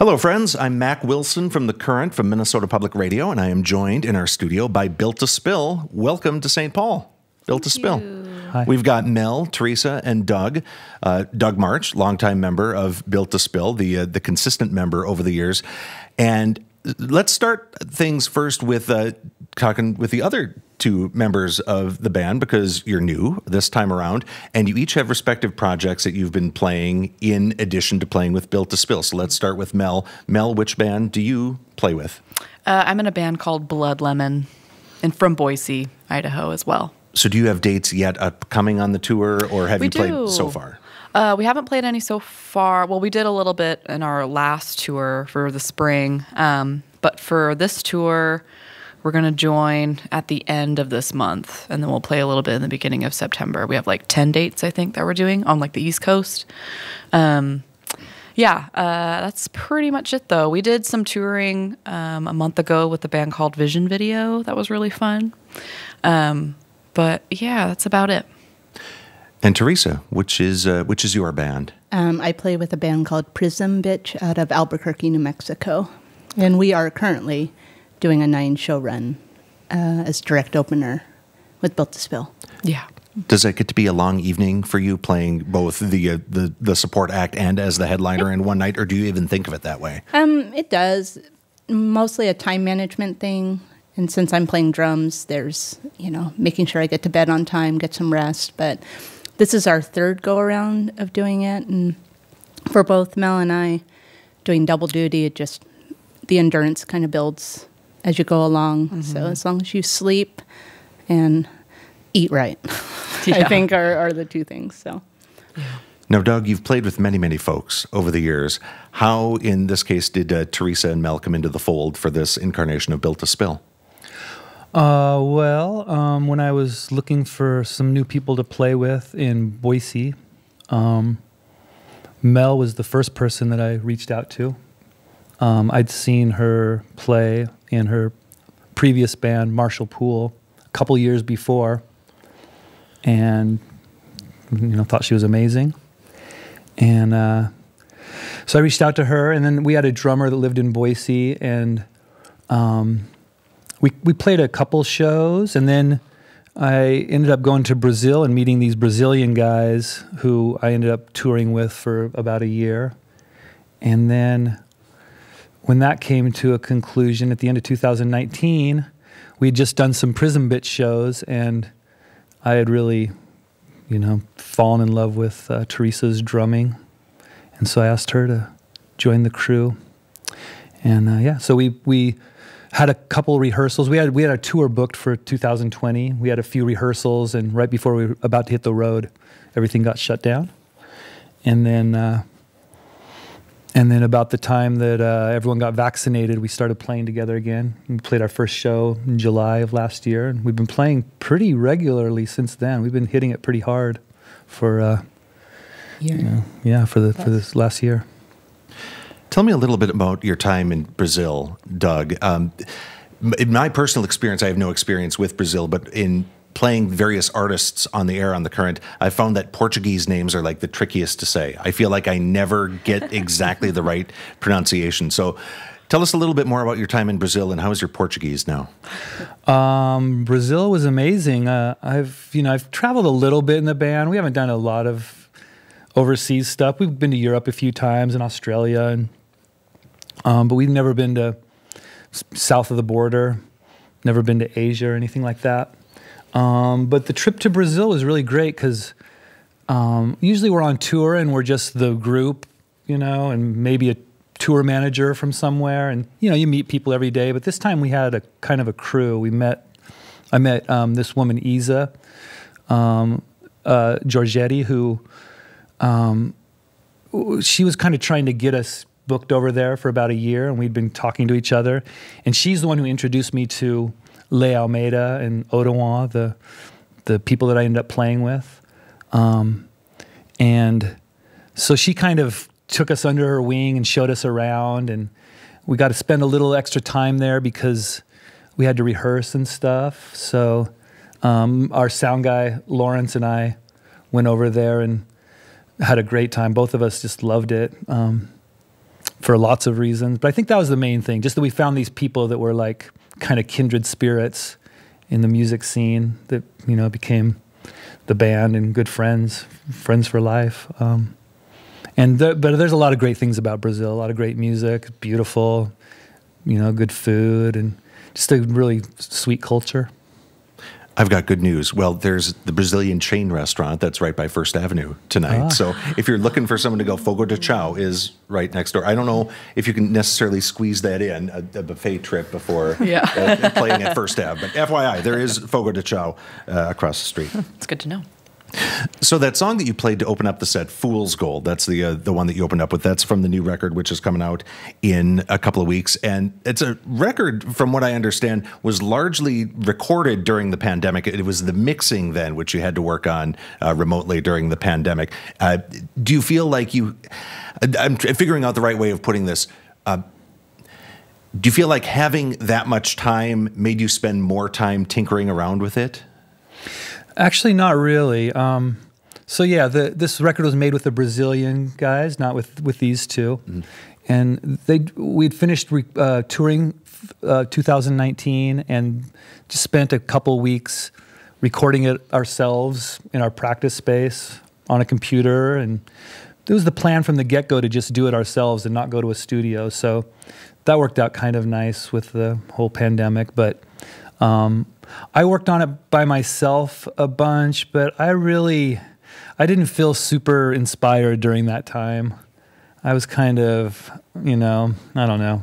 Hello, friends. I'm Mac Wilson from The Current from Minnesota Public Radio, and I am joined in our studio by Built to Spill. Welcome to St. Paul. Built to Spill. Hi. We've got Mel, Teresa, and Doug. Uh, Doug Martsch, longtime member of Built to Spill, the uh, the consistent member over the years. And let's start things first with uh, talking with the other two members of the band because you're new this time around, and you each have respective projects that you've been playing in addition to playing with Built to Spill. So let's start with Mel. Mel, which band do you play with? Uh, I'm in a band called Blood Lemon, and from Boise, Idaho, as well. So do you have dates yet upcoming on the tour, or have We you played so far? Uh, we haven't played any so far. Well, we did a little bit in our last tour for the spring, um, but for this tour, we're going to join at the end of this month, and then we'll play a little bit in the beginning of September. We have like ten dates, I think, that we're doing on like the East Coast. Um, yeah, uh, that's pretty much it, though. We did some touring um, a month ago with a band called Vision Video. That was really fun. Um, but yeah, that's about it. And Teresa, which is uh, which is your band? Um, I play with a band called Prism Bitch out of Albuquerque, New Mexico. And we are currently doing a nine show run uh, as direct opener with Built to Spill. Yeah. Does that get to be a long evening for you, playing both the uh, the the support act and as the headliner in one night, or do you even think of it that way? Um, it does. Mostly a time management thing. And since I'm playing drums, there's, you know, making sure I get to bed on time, get some rest. But this is our third go around of doing it. And for both Mel and I, doing double duty, it just, the endurance kind of builds as you go along. So as long as you sleep and eat right, I think are, are the two things. So. Now, Doug, you've played with many, many folks over the years. How, in this case, did uh, Teresa and Mel come into the fold for this incarnation of Built to Spill? Uh, well, um, when I was looking for some new people to play with in Boise, um, Mel was the first person that I reached out to. Um, I'd seen her play in her previous band, Marshall Pool, a couple years before, and you know thought she was amazing. And uh, so I reached out to her, and then we had a drummer that lived in Boise, and um, we we played a couple shows, and then I ended up going to Brazil and meeting these Brazilian guys who I ended up touring with for about a year, and then when that came to a conclusion at the end of 2019, we had just done some Prism Bitch shows, and I had really, you know, fallen in love with uh, Teresa's drumming, and so I asked her to join the crew, and uh, yeah, so we we had a couple rehearsals. We had we had a tour booked for 2020. We had a few rehearsals, and right before we were about to hit the road, everything got shut down, and then. Uh, and then about the time that uh, everyone got vaccinated, we started playing together again. We played our first show in July of last year, and we've been playing pretty regularly since then. We've been hitting it pretty hard for, uh, you know, yeah, for the for this last year. Tell me a little bit about your time in Brazil, Doug. Um, in my personal experience, I have no experience with Brazil, but in playing various artists on the air on the current, I found that Portuguese names are like the trickiest to say. I feel like I never get exactly the right pronunciation. So tell us a little bit more about your time in Brazil and how is your Portuguese now? Um, Brazil was amazing. Uh, I've you know I've traveled a little bit in the band. We haven't done a lot of overseas stuff. We've been to Europe a few times and Australia, and um, but we've never been to south of the border. Never been to Asia or anything like that. Um, but the trip to Brazil was really great because um, usually we're on tour and we're just the group, you know, and maybe a tour manager from somewhere, and you know, you meet people every day. But this time we had a kind of a crew. We met, I met um, this woman Isa um, uh, Giorgetti, who um, she was kind of trying to get us booked over there for about a year, and we'd been talking to each other. And she's the one who introduced me to Le Almeida and Odawan, the the people that I ended up playing with. Um, and so she kind of took us under her wing and showed us around, and we got to spend a little extra time there because we had to rehearse and stuff. So um, our sound guy Lawrence and I went over there and had a great time. Both of us just loved it. Um, for lots of reasons. But I think that was the main thing, just that we found these people that were like kind of kindred spirits in the music scene that you know became the band and good friends, friends for life. Um, and but there's a lot of great things about Brazil. A lot of great music, beautiful, you know, good food, and just a really sweet culture. I've got good news. Well, there's the Brazilian chain restaurant that's right by First Avenue tonight. Ah. So if you're looking for someone to go, Fogo de Chao is right next door. I don't know if you can necessarily squeeze that in, a, a buffet trip before yeah. uh, playing at First Ave. But FYI, there is Fogo de Chao uh, across the street. It's good to know. So that song that you played to open up the set, "Fool's Gold," that's the uh, the one that you opened up with. That's from the new record, which is coming out in a couple of weeks, and it's a record, from what I understand, was largely recorded during the pandemic. It was the mixing then, which you had to work on uh, remotely during the pandemic. Uh, do you feel like you? I'm figuring out the right way of putting this. Uh, do you feel like having that much time made you spend more time tinkering around with it? Actually, not really. Um, so yeah, the, this record was made with the Brazilian guys, not with with these 2 mm-hmm. and they we'd finished re, uh, touring uh, 2019 and just spent a couple weeks recording it ourselves in our practice space on a computer and it was the plan from the get-go to just do it ourselves and not go to a studio so that worked out kind of nice with the whole pandemic but um, I worked on it by myself a bunch, but I really I didn't feel super inspired during that time. I was kind of, you know, I don't know.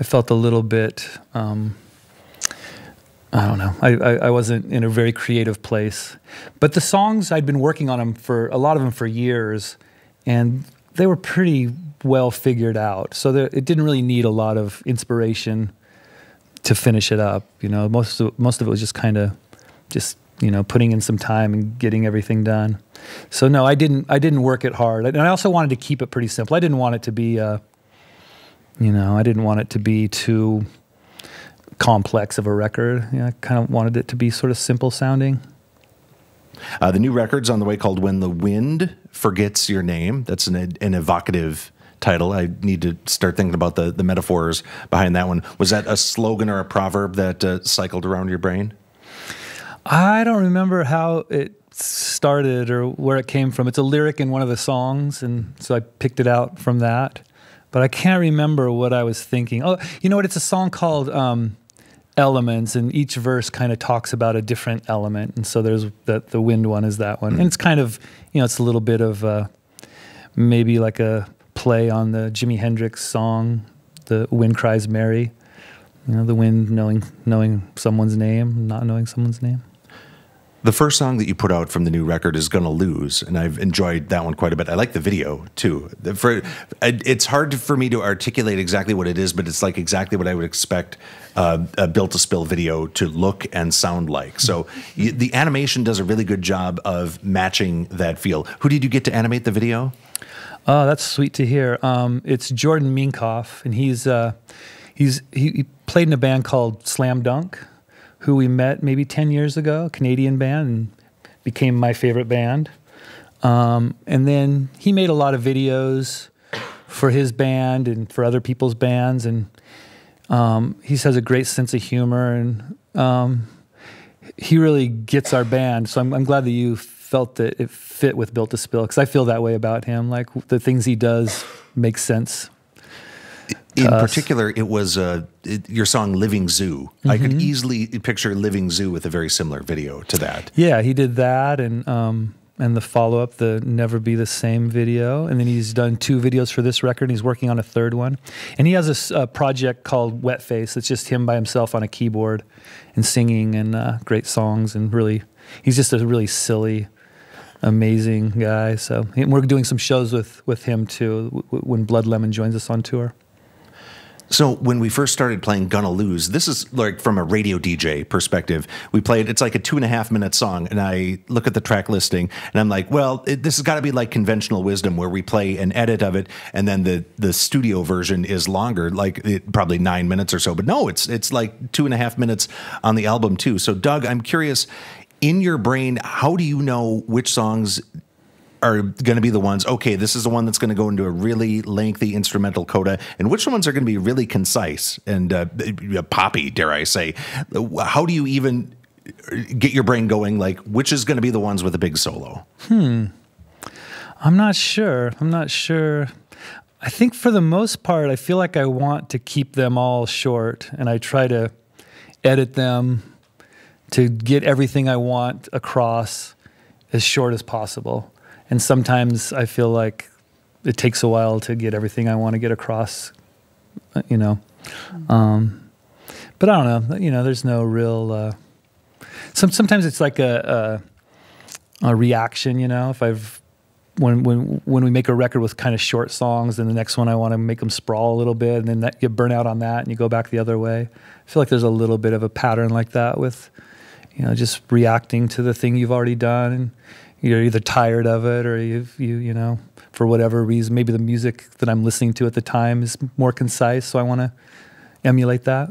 I felt a little bit um, I don't know. I, I, I, wasn't in a very creative place. But the songs, I'd been working on them for a lot of them for years, and they were pretty well figured out. So there, it didn't really need a lot of inspiration to finish it up. You know, most of, most of it was just kind of just you know putting in some time and getting everything done. So no, I didn't I didn't work it hard, and I also wanted to keep it pretty simple. I didn't want it to be, uh, you know, I didn't want it to be too complex of a record. You know, I kind of wanted it to be sort of simple sounding. Uh, the new record's on the way called When the Wind Forgets Your Name. That's an, an evocative title. I need to start thinking about the, the metaphors behind that one. Was that a slogan or a proverb that uh, cycled around your brain? I don't remember how it started or where it came from. It's a lyric in one of the songs, and so I picked it out from that. But I can't remember what I was thinking. Oh, you know what? It's a song called um, Elements, and each verse kind of talks about a different element. And so there's the the wind one is that one, mm. and it's kind of you know it's a little bit of uh, maybe like a play on the Jimi Hendrix song, "The Wind Cries Mary." You know, the wind knowing knowing someone's name, not knowing someone's name. The first song that you put out from the new record is "Gonna Lose," and I've enjoyed that one quite a bit. I like the video too. For it's hard for me to articulate exactly what it is, but it's like exactly what I would expect uh, a built to spill video to look and sound like. So the animation does a really good job of matching that feel. Who did you get to animate the video? Oh, that's sweet to hear. Um, it's Jordan Minkoff, and he's uh, he's he, he, played in a band called Slam Dunk, who we met maybe ten years ago, Canadian band, and became my favorite band. Um, and then he made a lot of videos for his band and for other people's bands, and um, he has a great sense of humor, and um, he really gets our band. So I'm, I'm glad that you felt that it fit with Built to Spill because I feel that way about him. Like the things he does make sense. In us. particular, it was uh, it, your song "Living Zoo." Mm-hmm. I could mm-hmm. easily picture "Living Zoo" with a very similar video to that. Yeah, he did that, and um, and the follow up, the Never Be the Same video. And then he's done two videos for this record. And he's working on a third one. And he has a, a project called Wet Face. that's just him by himself on a keyboard and singing and uh, great songs. And really, he's just a really silly, amazing guy. So we're doing some shows with with him too when Blood Lemon joins us on tour. So when we first started playing "Gonna Lose," this is like from a radio DJ perspective. We played it's like a two and a half minute song, and I look at the track listing, and I'm like, well, it, this has got to be like conventional wisdom, where we play an edit of it, and then the the studio version is longer, like it, probably nine minutes or so. But no, it's it's like two and a half minutes on the album too. So Doug, I'm curious in your brain, how do you know which songs are going to be the ones, okay, this is the one that's going to go into a really lengthy instrumental coda, and which ones are going to be really concise and uh, poppy, dare I say? How do you even get your brain going? Like, which is going to be the ones with a big solo? Hmm. I'm not sure. I'm not sure. I think for the most part, I feel like I want to keep them all short, and I try to edit them to get everything I want across as short as possible. And sometimes I feel like it takes a while to get everything I want to get across, uh, you know. Um, but I don't know. You know, there's no real. Uh, some sometimes it's like a, a, a reaction. You know, if I've when when when we make a record with kind of short songs, then the next one I want to make them sprawl a little bit, and then that, you burn out on that, and you go back the other way. I feel like there's a little bit of a pattern like that with, you know, just reacting to the thing you've already done, and you're either tired of it or you you you know for whatever reason, maybe the music that I'm listening to at the time is more concise, so I want to emulate that.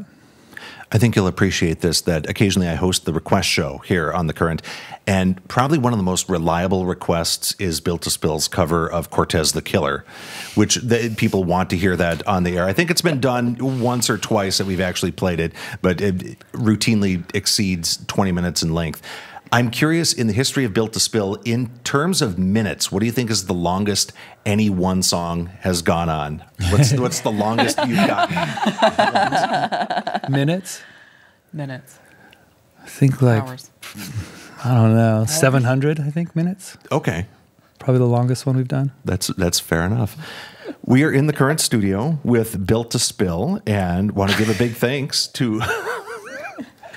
I think you'll appreciate this that occasionally I host the request show here on The Current. And probably one of the most reliable requests is Built to Spill's cover of Cortez the Killer, which the, people want to hear that on the air. I think it's been done once or twice that we've actually played it, but it routinely exceeds 20 minutes in length. I'm curious in the history of Built to Spill, in terms of minutes, what do you think is the longest any one song has gone on? What's, what's the longest you've gotten? minutes? Minutes. I think like, Hours. I don't know, 700, I think, minutes. Okay. Probably the longest one we've done. That's that's fair enough. We are in the current studio with Built to Spill and want to give a big thanks to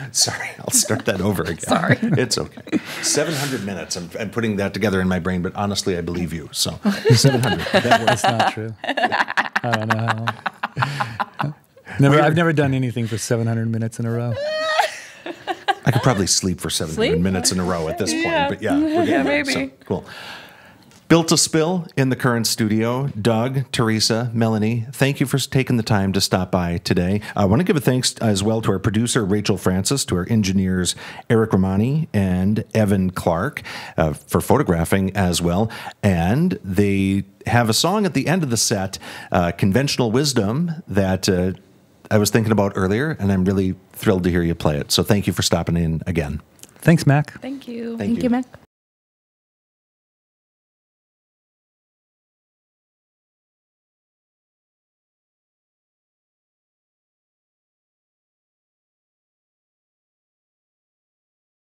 Sorry, I'll start that over again. Sorry. It's okay. 700 minutes. I'm, I'm putting that together in my brain, but honestly, I believe you. So 700. That That's not true. I don't know how long. Never, I've never done anything for 700 minutes in a row. I could probably sleep for 700 Sleep? minutes in a row at this Yeah. point, but yeah, we're getting Yeah, maybe. So, cool. Built to Spill in the current studio. Doug, Teresa, Melanie, thank you for taking the time to stop by today. I want to give a thanks as well to our producer, Rachel Frances, to our engineers, Eric Romani and Evan Clark, uh, for photographing as well. And they have a song at the end of the set, uh, Conventional Wisdom, that. Uh, I was thinking about earlier, and I'm really thrilled to hear you play it. So thank you for stopping in again. Thanks, Mac. Thank you. Thank Thank you. you, Mac.